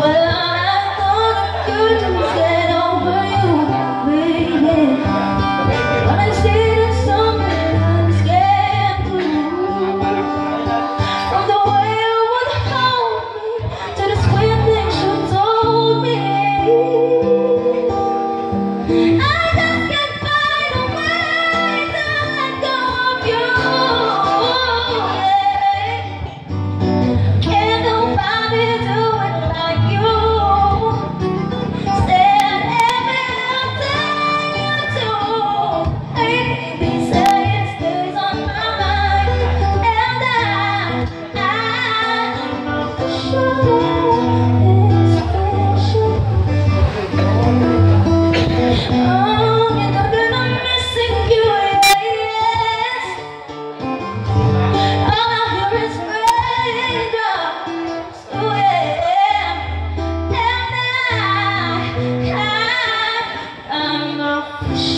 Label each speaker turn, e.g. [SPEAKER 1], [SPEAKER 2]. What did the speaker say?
[SPEAKER 1] Well, I thought you I'll